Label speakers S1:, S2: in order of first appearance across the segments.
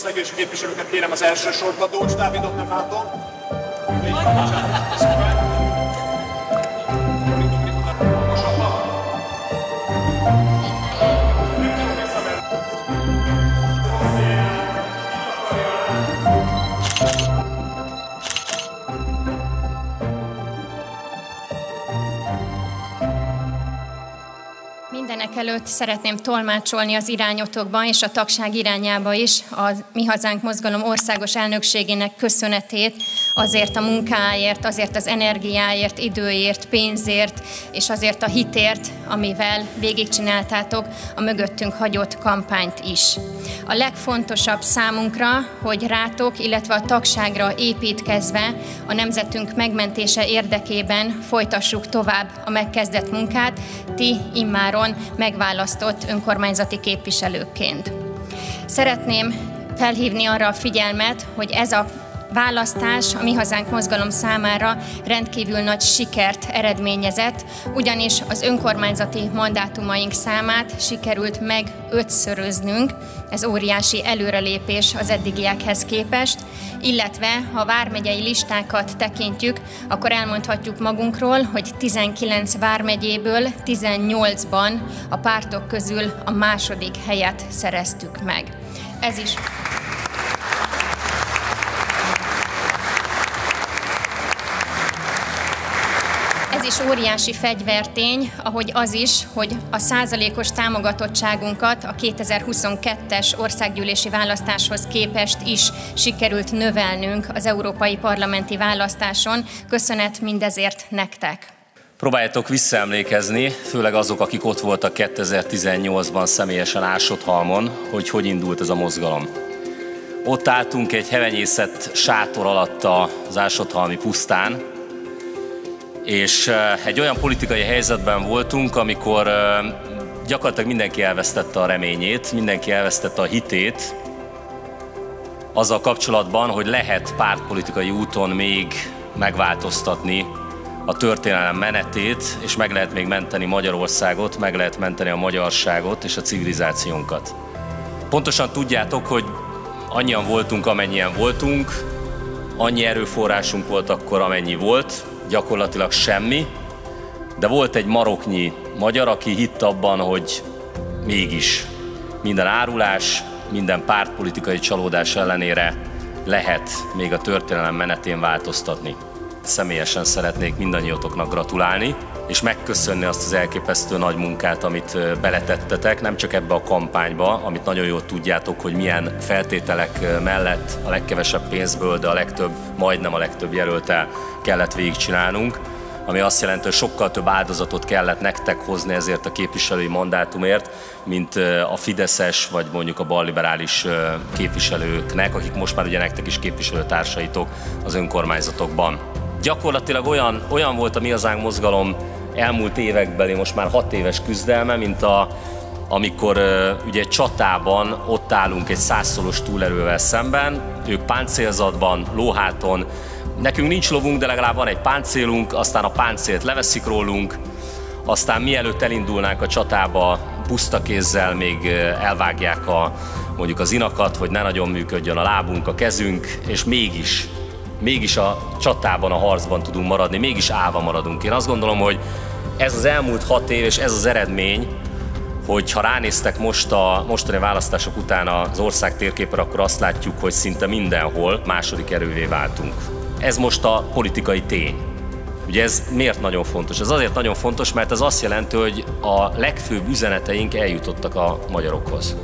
S1: országgyűlési képviselőket kérem az első sorba. Dócs Dávidot nem látom.
S2: Mindenek előtt szeretném tolmácsolni az irányotokban és a tagság irányába is a Mi Hazánk Mozgalom országos elnökségének köszönetét azért a munkáért, azért az energiáért, időért, pénzért és azért a hitért, amivel végigcsináltátok a mögöttünk hagyott kampányt is. A legfontosabb számunkra, hogy rátok, illetve a tagságra építkezve a nemzetünk megmentése érdekében folytassuk tovább a megkezdett munkát, ti immáron megválasztott önkormányzati képviselőként. Szeretném felhívni arra a figyelmet, hogy ez a választás a Mi Hazánk mozgalom számára rendkívül nagy sikert eredményezett, ugyanis az önkormányzati mandátumaink számát sikerült meg ötszöröznünk, ez óriási előrelépés az eddigiekhez képest, illetve ha vármegyei listákat tekintjük, akkor elmondhatjuk magunkról, hogy 19 vármegyéből 18-ban a pártok közül a második helyet szereztük meg. Ez is is óriási fegyvertény, ahogy az is, hogy a százalékos támogatottságunkat a 2022-es országgyűlési választáshoz képest is sikerült növelnünk az európai parlamenti választáson. Köszönet mindezért nektek!
S3: Próbáljátok visszaemlékezni, főleg azok, akik ott voltak 2018-ban személyesen Ásodhalmon, hogy hogy indult ez a mozgalom. Ott álltunk egy hevenyészet sátor alatt az Ásodhalmi pusztán, és egy olyan politikai helyzetben voltunk, amikor gyakorlatilag mindenki elvesztette a reményét, mindenki elvesztette a hitét azzal kapcsolatban, hogy lehet pártpolitikai úton még megváltoztatni a történelem menetét, és meg lehet még menteni Magyarországot, meg lehet menteni a magyarságot és a civilizációnkat. Pontosan tudjátok, hogy annyian voltunk, amennyien voltunk, annyi erőforrásunk volt akkor, amennyi volt, gyakorlatilag semmi, de volt egy maroknyi magyar, aki hitt abban, hogy mégis minden árulás, minden pártpolitikai csalódás ellenére lehet még a történelem menetén változtatni. Személyesen szeretnék mindannyiatoknak gratulálni, és megköszönni azt az elképesztő nagy munkát, amit beletettetek, nem csak ebbe a kampányba, amit nagyon jól tudjátok, hogy milyen feltételek mellett a legkevesebb pénzből, de a legtöbb, majdnem a legtöbb jelöltel kellett végigcsinálnunk, ami azt jelenti, hogy sokkal több áldozatot kellett nektek hozni ezért a képviselői mandátumért, mint a Fideszes vagy mondjuk a balliberális képviselőknek, akik most már ugye nektek is képviselőtársaitok az önkormányzatokban. Gyakorlatilag olyan, olyan volt a Mi Hazánk mozgalom elmúlt évekbeli, most már hat éves küzdelme, mint a, amikor ugye csatában ott állunk egy százszoros túlerővel szemben, ők páncélzatban, lóháton, nekünk nincs lovunk, de legalább van egy páncélunk, aztán a páncélt leveszik rólunk, aztán mielőtt elindulnánk a csatába, puszta kézzel még elvágják a, mondjuk az inakat, hogy ne nagyon működjön a lábunk, a kezünk, és mégis mégis a csatában, a harcban tudunk maradni, mégis állva maradunk. Én azt gondolom, hogy ez az elmúlt hat év és ez az eredmény, hogy ha ránéztek most a mostani választások után az ország térképre, akkor azt látjuk, hogy szinte mindenhol második erővé váltunk. Ez most a politikai tény. Ugye ez miért nagyon fontos? Ez azért nagyon fontos, mert ez azt jelenti, hogy a legfőbb üzeneteink eljutottak a magyarokhoz.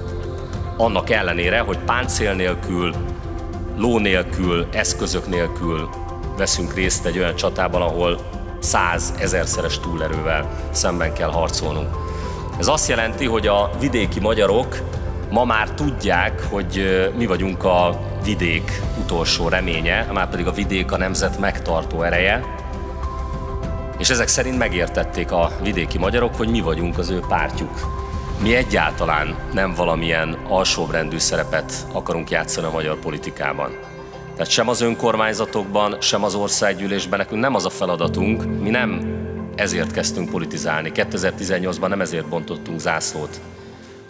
S3: Annak ellenére, hogy páncél nélkül, ló nélkül, eszközök nélkül veszünk részt egy olyan csatában, ahol száz, ezerszeres túlerővel szemben kell harcolnunk. Ez azt jelenti, hogy a vidéki magyarok ma már tudják, hogy mi vagyunk a vidék utolsó reménye, már pedig a vidék a nemzet megtartó ereje, és ezek szerint megértették a vidéki magyarok, hogy mi vagyunk az ő pártjuk mi egyáltalán nem valamilyen alsóbrendű szerepet akarunk játszani a magyar politikában. Tehát sem az önkormányzatokban, sem az országgyűlésben nekünk nem az a feladatunk, mi nem ezért kezdtünk politizálni. 2018-ban nem ezért bontottunk zászlót,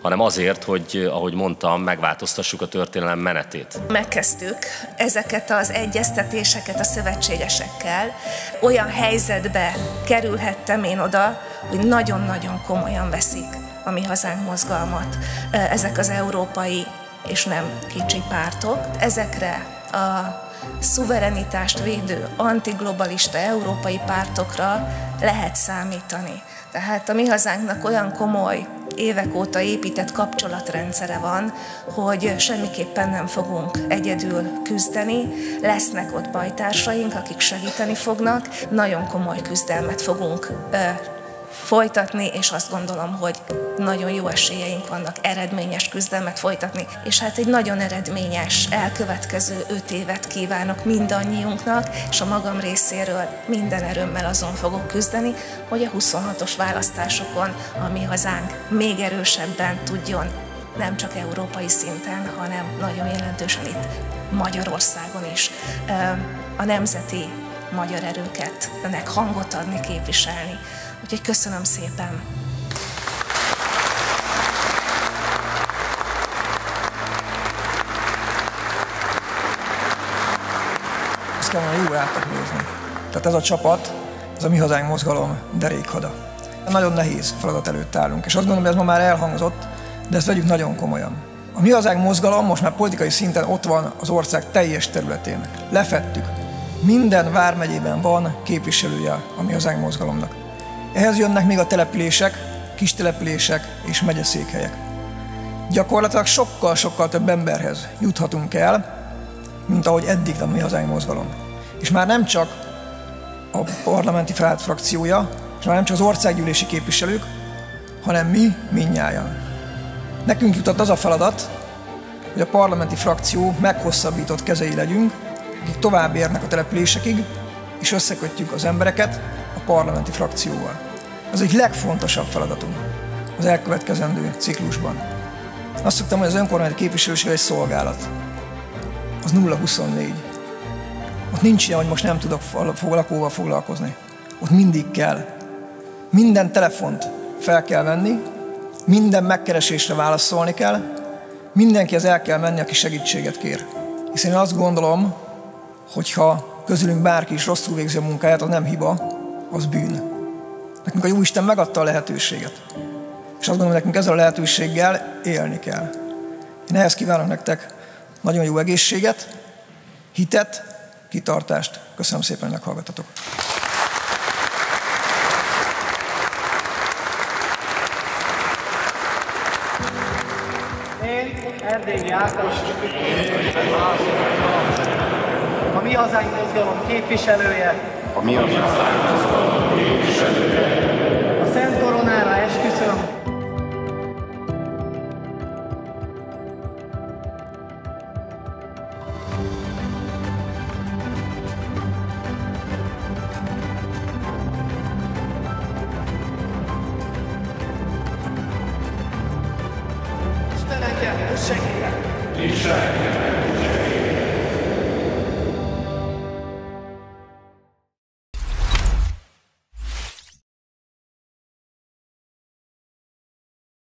S3: hanem azért, hogy, ahogy mondtam, megváltoztassuk a történelem menetét.
S4: Megkezdtük ezeket az egyeztetéseket a szövetségesekkel. Olyan helyzetbe kerülhettem én oda, hogy nagyon-nagyon komolyan veszik a mi hazánk mozgalmat ezek az európai és nem kicsi pártok. Ezekre a szuverenitást védő antiglobalista európai pártokra lehet számítani. Tehát a mi hazánknak olyan komoly évek óta épített kapcsolatrendszere van, hogy semmiképpen nem fogunk egyedül küzdeni. Lesznek ott bajtársaink, akik segíteni fognak, nagyon komoly küzdelmet fogunk folytatni, és azt gondolom, hogy nagyon jó esélyeink vannak eredményes küzdelmet folytatni, és hát egy nagyon eredményes elkövetkező öt évet kívánok mindannyiunknak, és a magam részéről minden erőmmel azon fogok küzdeni, hogy a 26-os választásokon a mi hazánk még erősebben tudjon nem csak európai szinten, hanem nagyon jelentősen itt Magyarországon is a nemzeti magyar erőket, ennek hangot adni, képviselni. Úgyhogy köszönöm szépen!
S5: Ezt kellene jó rátok nézni. Tehát ez a csapat, ez a Mi Hazánk mozgalom derékhada. Nagyon nehéz feladat előtt állunk, és azt gondolom, hogy ez ma már elhangzott, de ezt vegyük nagyon komolyan. A Mi Hazánk mozgalom most már politikai szinten ott van az ország teljes területén. Lefettük. Minden vármegyében van képviselője a Mi Hazánk mozgalomnak. Ehhez jönnek még a települések, kis települések és megyeszékhelyek. Gyakorlatilag sokkal-sokkal több emberhez juthatunk el, mint ahogy eddig a mi hazánk mozgalom. És már nem csak a parlamenti frakciója, és már nem csak az országgyűlési képviselők, hanem mi minnyáján. Nekünk jutott az a feladat, hogy a parlamenti frakció meghosszabbított kezei legyünk, akik tovább érnek a településekig, és összekötjük az embereket a parlamenti frakcióval. Ez egy legfontosabb feladatunk az elkövetkezendő ciklusban. Azt szoktam, hogy az önkormányzati képviselőség egy szolgálat. Az 0-24. Ott nincs ilyen, hogy most nem tudok lakóval foglalkozni. Ott mindig kell. Minden telefont fel kell venni, minden megkeresésre válaszolni kell, mindenki az el kell menni, aki segítséget kér. Hiszen én azt gondolom, hogyha közülünk bárki is rosszul végzi a munkáját, az nem hiba, az bűn. Nekünk a Jóisten megadta a lehetőséget. És azt gondolom, hogy nekünk ezzel a lehetőséggel élni kell. Én ehhez kívánok nektek nagyon jó egészséget, hitet, kitartást. Köszönöm szépen, hogy.
S6: Én, Erdélyi Ákos, a Mi Hazánk Mozgalom képviselője, a Mi Mozgalom képviselője, a Szent Koronára esküszöm, segítek! Isteneket!